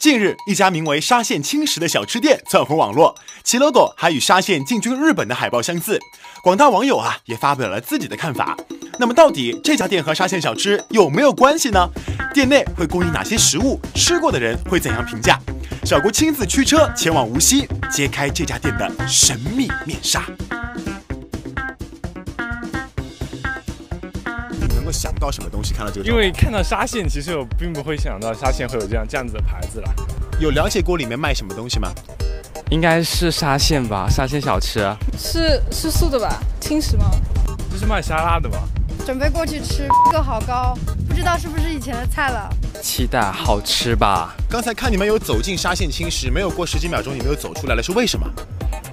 近日，一家名为“沙县轻食”的小吃店窜红网络，其 logo 还与沙县进军日本的海报相似。广大网友啊也发表了自己的看法。那么，到底这家店和沙县小吃有没有关系呢？店内会供应哪些食物？吃过的人会怎样评价？小郭亲自驱车前往无锡，揭开这家店的神秘面纱。想到什么东西？看到这个，因为看到沙县，其实我并不会想到沙县会有这样这样子的牌子了。有了解过里面卖什么东西吗？应该是沙县吧，沙县小吃。是是素的吧？轻食吗？这是卖沙拉的吧？准备过去吃，个好高，不知道是不是以前的菜了。期待好吃吧？刚才看你们有走进沙县轻食，没有过十几秒钟，你们又走出来了，是为什么？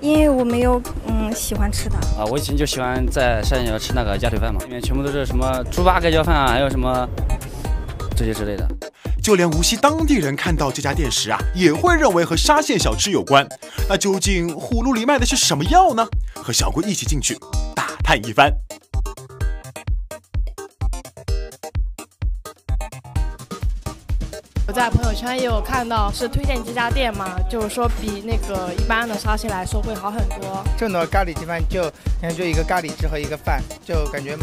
因为我没有嗯喜欢吃的啊，我以前就喜欢在沙县小吃那个鸭腿饭嘛，里面全部都是什么猪八盖浇饭啊，还有什么这些之类的。就连无锡当地人看到这家店时啊，也会认为和沙县小吃有关。那究竟葫芦里卖的是什么药呢？和小龟一起进去打探一番。我在朋友圈也有看到，是推荐这家店嘛，就是说比那个一般的沙县来说会好很多。正的咖喱鸡饭就，感觉就一个咖喱汁和一个饭，就感觉。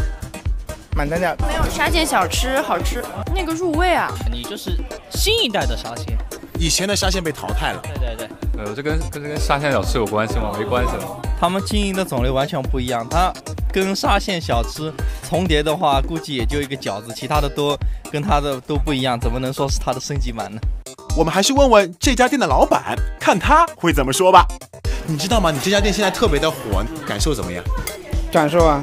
蛮单调，没有沙县小吃好吃，那个入味啊！你就是新一代的沙县，以前的沙县被淘汰了。对对对，呃，这跟跟这跟沙县小吃有关系吗？没关系。他们经营的种类完全不一样，它跟沙县小吃重叠的话，估计也就一个饺子，其他的都跟它的都不一样，怎么能说是它的升级版呢？我们还是问问这家店的老板，看他会怎么说吧。你知道吗？你这家店现在特别的火，感受怎么样？感受啊，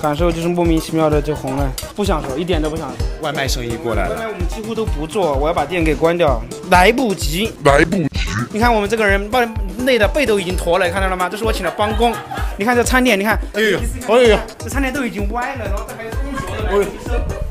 感受就是莫名其妙的就红了，不想说，一点都不想说。外卖生意过来了，外卖我们几乎都不做，我要把店给关掉，来不及，来不及。你看我们这个人把累的背都已经驼了，看到了吗？这是我请的帮工。你看这餐点，你看，哎呦，哎呦，这餐点都已经歪了，然后这还有中学的。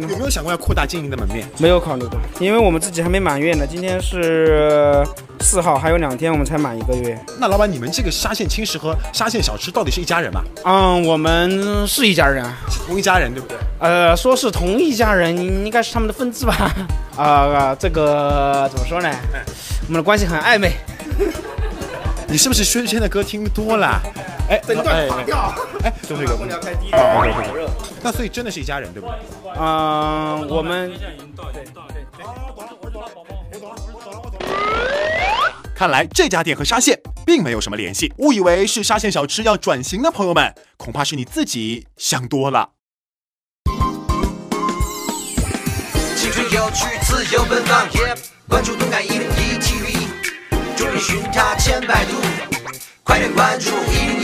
有没有想过要扩大经营的门面？没有考虑过，因为我们自己还没满月呢。今天是四号，还有两天我们才满一个月。那老板，你们这个沙县轻食和沙县小吃到底是一家人吗？嗯，我们是一家人啊，同一家人对不对？呃，说是同一家人，应该是他们的分支吧？啊，这个怎么说呢？我们的关系很暧昧。你是不是轩轩的歌听多了？哎，整段垮掉。哎，就是这个。好，好，好。那所以真的是一家人，对不对？嗯，我们。看来这家店和沙县并没有什么联系。误以为是沙县小吃要转型的朋友们，恐怕是你自己想多了。青春有趣，自由奔放，关注动感一零一 TV，祝你寻他千百度，快点关注一零。